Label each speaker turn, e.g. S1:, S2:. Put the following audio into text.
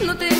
S1: но ты